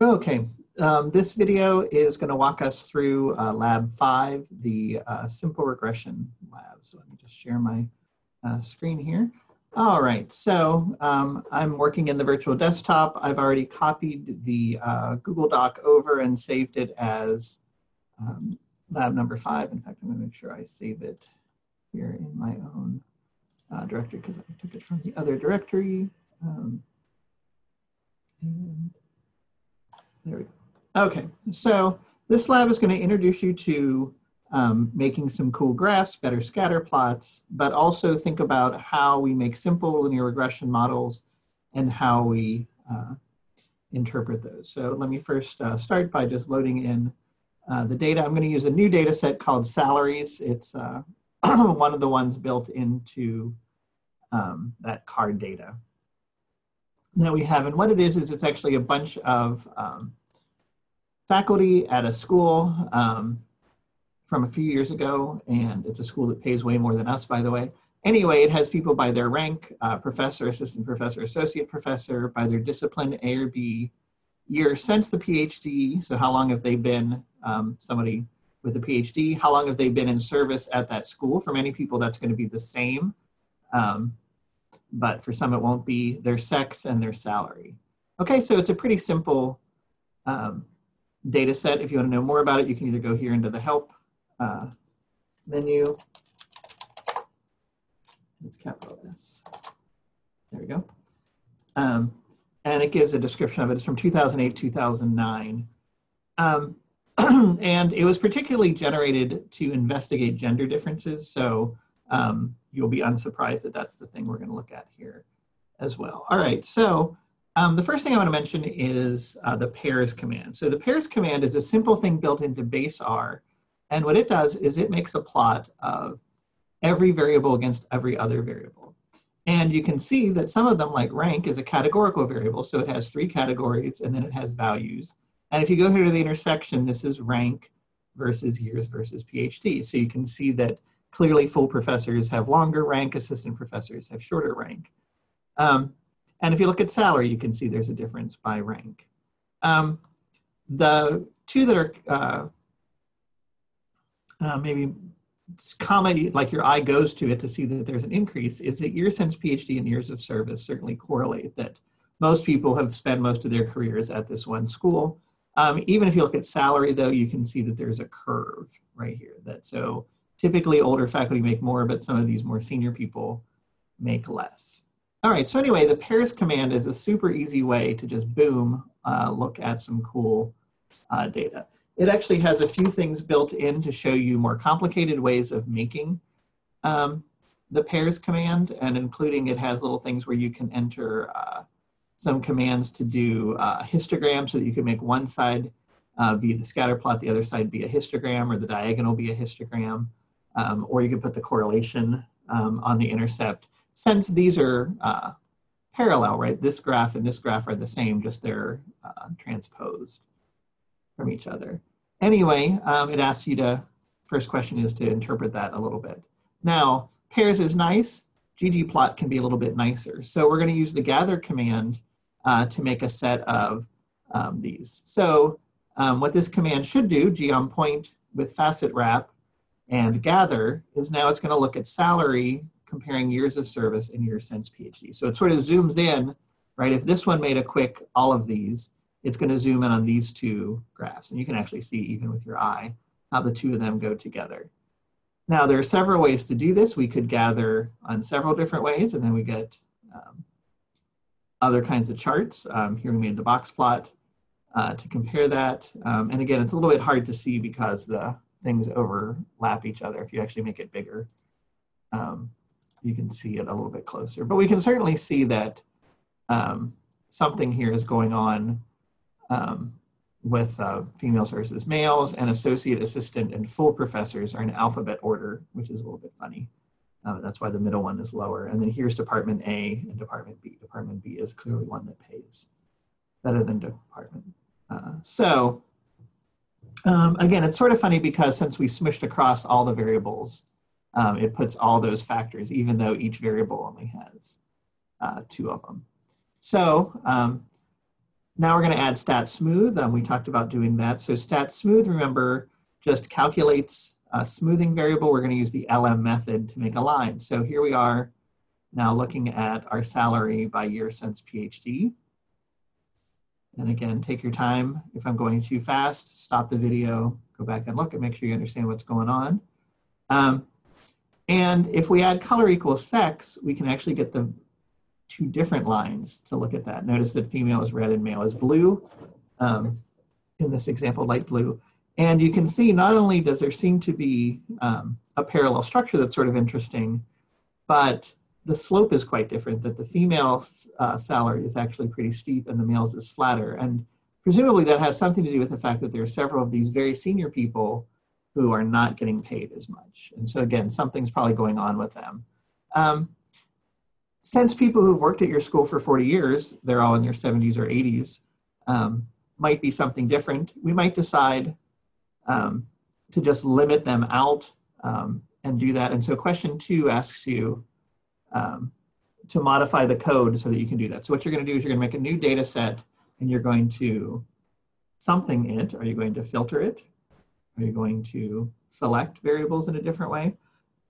Okay, um, this video is going to walk us through uh, lab five, the uh, simple regression lab. So let me just share my uh, screen here. All right, so um, I'm working in the virtual desktop. I've already copied the uh, Google Doc over and saved it as um, lab number five. In fact, I'm going to make sure I save it here in my own uh, directory because I took it from the other directory. Um, and there we go. Okay, so this lab is going to introduce you to um, making some cool graphs, better scatter plots, but also think about how we make simple linear regression models and how we uh, interpret those. So let me first uh, start by just loading in uh, the data. I'm going to use a new data set called salaries. It's uh, one of the ones built into um, that carData that we have. And what it is, is it's actually a bunch of um, faculty at a school um, from a few years ago, and it's a school that pays way more than us, by the way. Anyway, it has people by their rank, uh, professor, assistant professor, associate professor, by their discipline, A or B, year since the PhD, so how long have they been um, somebody with a PhD, how long have they been in service at that school? For many people, that's going to be the same. Um, but for some it won't be their sex and their salary. Okay, so it's a pretty simple um, data set. If you want to know more about it, you can either go here into the help uh, menu. It's capital S. There we go. Um, and it gives a description of it. It's from 2008, 2009. Um, and it was particularly generated to investigate gender differences. So um, you'll be unsurprised that that's the thing we're going to look at here as well. All right, so um, the first thing I want to mention is uh, the pairs command. So the pairs command is a simple thing built into base R. And what it does is it makes a plot of every variable against every other variable. And you can see that some of them, like rank, is a categorical variable. So it has three categories and then it has values. And if you go here to the intersection, this is rank versus years versus PhD. So you can see that Clearly, full professors have longer rank, assistant professors have shorter rank. Um, and if you look at salary, you can see there's a difference by rank. Um, the two that are uh, uh, maybe common, like your eye goes to it to see that there's an increase, is that years since PhD and years of service certainly correlate that most people have spent most of their careers at this one school. Um, even if you look at salary, though, you can see that there's a curve right here. That so Typically older faculty make more, but some of these more senior people make less. All right, so anyway, the pairs command is a super easy way to just boom, uh, look at some cool uh, data. It actually has a few things built in to show you more complicated ways of making um, the pairs command, and including it has little things where you can enter uh, some commands to do uh, histogram so that you can make one side uh, be the scatter plot, the other side be a histogram, or the diagonal be a histogram um, or you could put the correlation um, on the intercept. Since these are uh, parallel, right? This graph and this graph are the same, just they're uh, transposed from each other. Anyway, um, it asks you to, first question is to interpret that a little bit. Now, pairs is nice, ggplot can be a little bit nicer. So we're gonna use the gather command uh, to make a set of um, these. So um, what this command should do, geom point with facet wrap, and gather is now it's going to look at salary comparing years of service and years since PhD. So it sort of zooms in, right? If this one made a quick all of these, it's going to zoom in on these two graphs. And you can actually see even with your eye how the two of them go together. Now there are several ways to do this. We could gather on several different ways and then we get um, other kinds of charts. Um, here we made the box plot uh, to compare that. Um, and again, it's a little bit hard to see because the things overlap each other. If you actually make it bigger, um, you can see it a little bit closer. But we can certainly see that um, something here is going on um, with uh, females versus males, and associate assistant and full professors are in alphabet order, which is a little bit funny. Uh, that's why the middle one is lower. And then here's Department A and Department B. Department B is clearly one that pays better than Department. Uh, so um, again, it's sort of funny because since we smushed across all the variables, um, it puts all those factors, even though each variable only has uh, two of them. So um, now we're going to add stat smooth. Um, we talked about doing that. So stat smooth, remember, just calculates a smoothing variable. We're going to use the LM method to make a line. So here we are now looking at our salary by year since PhD. And again, take your time. If I'm going too fast, stop the video, go back and look and make sure you understand what's going on. Um, and if we add color equals sex, we can actually get the two different lines to look at that. Notice that female is red and male is blue. Um, in this example, light blue. And you can see not only does there seem to be um, a parallel structure that's sort of interesting, but the slope is quite different, that the female uh, salary is actually pretty steep and the male's is flatter. And presumably that has something to do with the fact that there are several of these very senior people who are not getting paid as much. And so again, something's probably going on with them. Um, since people who've worked at your school for 40 years, they're all in their 70s or 80s, um, might be something different. We might decide um, to just limit them out um, and do that. And so question two asks you um, to modify the code so that you can do that. So what you're gonna do is you're gonna make a new data set and you're going to something it. Are you going to filter it? Are you going to select variables in a different way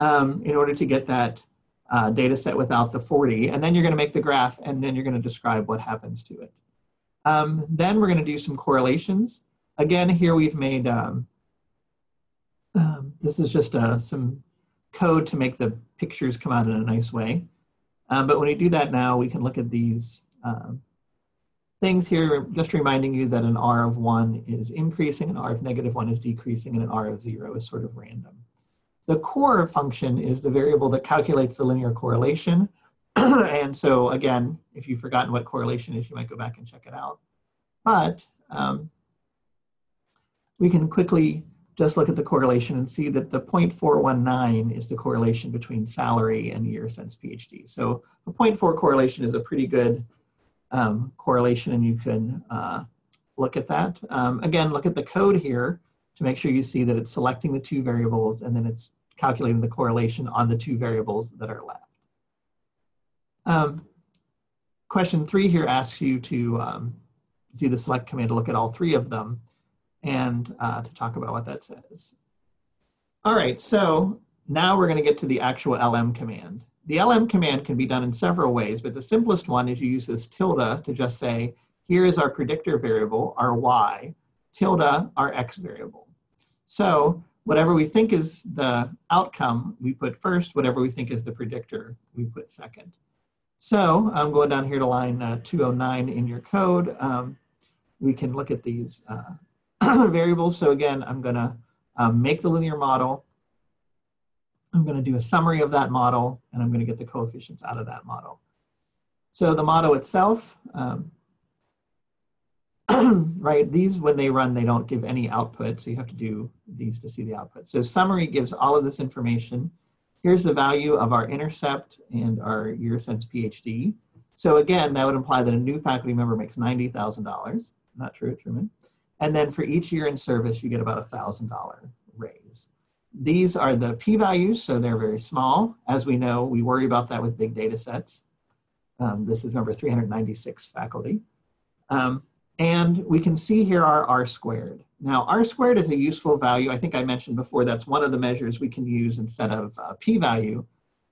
um, in order to get that uh, data set without the 40, and then you're going to make the graph, and then you're going to describe what happens to it. Um, then we're going to do some correlations. Again, here we've made, um, um, this is just uh, some code to make the pictures come out in a nice way. Um, but when we do that now, we can look at these um, things here, just reminding you that an R of one is increasing, an R of negative one is decreasing, and an R of zero is sort of random. The cor function is the variable that calculates the linear correlation. and so again, if you've forgotten what correlation is, you might go back and check it out. But um, we can quickly just look at the correlation and see that the 0.419 is the correlation between salary and year since PhD. So a 0.4 correlation is a pretty good um, correlation and you can uh, look at that. Um, again, look at the code here to make sure you see that it's selecting the two variables and then it's calculating the correlation on the two variables that are left. Um, question three here asks you to um, do the select command to look at all three of them and uh, to talk about what that says. All right, so now we're gonna get to the actual LM command. The LM command can be done in several ways, but the simplest one is you use this tilde to just say, here is our predictor variable, our y, tilde our x variable. So whatever we think is the outcome, we put first. Whatever we think is the predictor, we put second. So I'm going down here to line uh, 209 in your code. Um, we can look at these uh, variables. So again, I'm going to um, make the linear model. I'm going to do a summary of that model, and I'm going to get the coefficients out of that model. So the model itself, um, right? These, when they run, they don't give any output, so you have to do these to see the output. So summary gives all of this information. Here's the value of our intercept and our year since PhD. So again, that would imply that a new faculty member makes $90,000. Not true, Truman. And then for each year in service, you get about a $1,000 raise. These are the p-values, so they're very small. As we know, we worry about that with big data sets. Um, this is number 396 faculty. Um, and we can see here our R squared. Now, R squared is a useful value. I think I mentioned before that's one of the measures we can use instead of uh, p-value.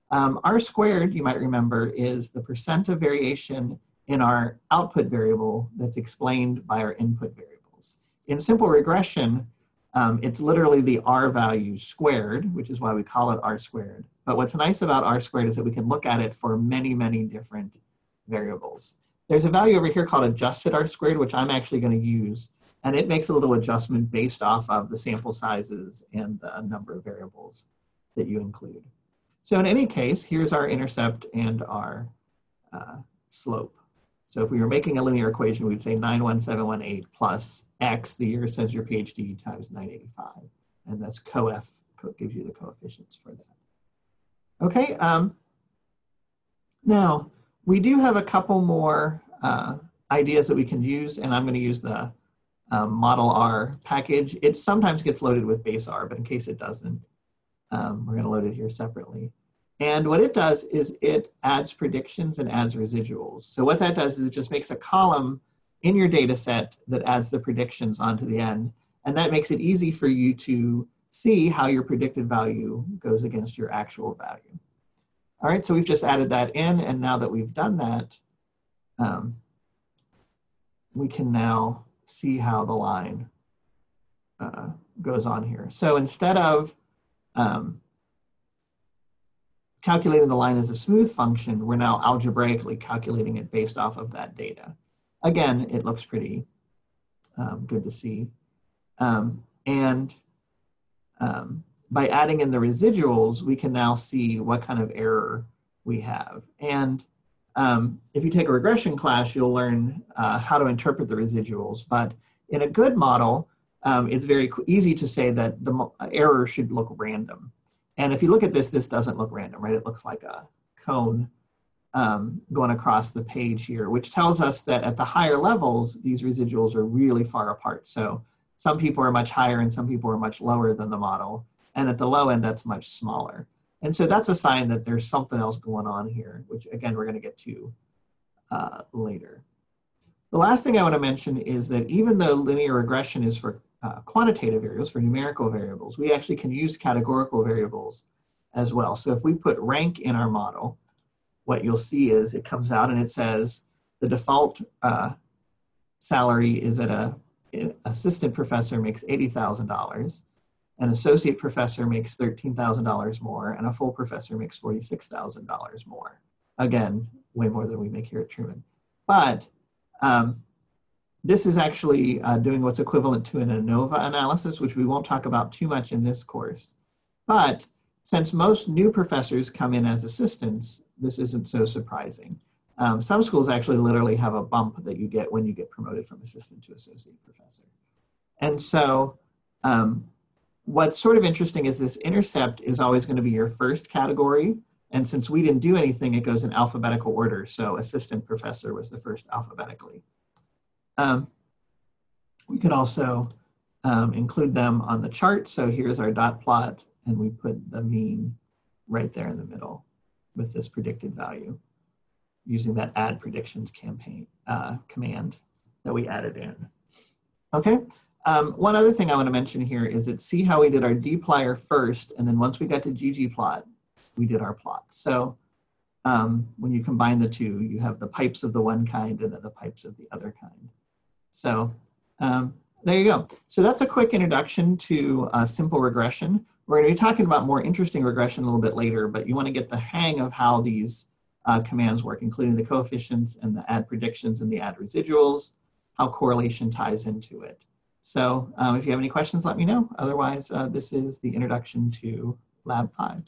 Um, R squared, you might remember, is the percent of variation in our output variable that's explained by our input variables. In simple regression, um, it's literally the R value squared, which is why we call it R squared. But what's nice about R squared is that we can look at it for many, many different variables. There's a value over here called adjusted R squared, which I'm actually going to use. And it makes a little adjustment based off of the sample sizes and the number of variables that you include. So in any case, here's our intercept and our uh, slope. So if we were making a linear equation, we'd say 91718 plus x, the year since your PhD, times 985. And that's coef, gives you the coefficients for that. Okay, um, now we do have a couple more uh, ideas that we can use, and I'm going to use the um, modelr package. It sometimes gets loaded with base R, but in case it doesn't, um, we're going to load it here separately. And what it does is it adds predictions and adds residuals. So what that does is it just makes a column in your data set that adds the predictions onto the end. And that makes it easy for you to see how your predicted value goes against your actual value. All right, so we've just added that in, and now that we've done that, um, we can now see how the line uh, goes on here. So instead of um, calculating the line as a smooth function, we're now algebraically calculating it based off of that data. Again, it looks pretty um, good to see. Um, and um, by adding in the residuals, we can now see what kind of error we have. And um, if you take a regression class, you'll learn uh, how to interpret the residuals. But in a good model, um, it's very easy to say that the error should look random. And if you look at this, this doesn't look random, right? It looks like a cone um, going across the page here, which tells us that at the higher levels, these residuals are really far apart. So some people are much higher and some people are much lower than the model. And at the low end, that's much smaller. And so that's a sign that there's something else going on here, which again, we're gonna get to uh, later. The last thing I wanna mention is that even though linear regression is for uh, quantitative variables, for numerical variables, we actually can use categorical variables as well. So if we put rank in our model, what you'll see is it comes out and it says the default uh, salary is at a assistant professor makes $80,000, an associate professor makes $13,000 more, and a full professor makes $46,000 more. Again, way more than we make here at Truman. But um, this is actually uh, doing what's equivalent to an ANOVA analysis, which we won't talk about too much in this course. But since most new professors come in as assistants, this isn't so surprising. Um, some schools actually literally have a bump that you get when you get promoted from assistant to associate professor. And so um, what's sort of interesting is this intercept is always going to be your first category. And since we didn't do anything, it goes in alphabetical order. So assistant professor was the first alphabetically. Um, we could also um, include them on the chart. So here's our dot plot and we put the mean right there in the middle with this predicted value using that add predictions campaign uh, command that we added in. Okay, um, one other thing I want to mention here is that see how we did our dplyr first, and then once we got to ggplot, we did our plot. So um, when you combine the two, you have the pipes of the one kind and then the pipes of the other kind. So um, there you go. So that's a quick introduction to uh, simple regression. We're going to be talking about more interesting regression a little bit later, but you want to get the hang of how these uh, commands work, including the coefficients and the add predictions and the add residuals, how correlation ties into it. So um, if you have any questions, let me know. Otherwise, uh, this is the introduction to Lab 5.